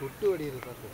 சுட்டு வடிகிறது பார்த்து